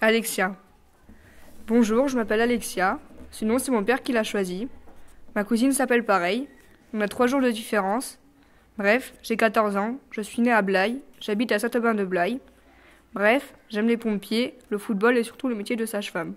Alexia. Bonjour, je m'appelle Alexia. Ce nom, c'est mon père qui l'a choisi. Ma cousine s'appelle pareil. On a trois jours de différence. Bref, j'ai 14 ans. Je suis née à Blaye. J'habite à Saint-Aubin de Blaye. Bref, j'aime les pompiers, le football et surtout le métier de sage-femme.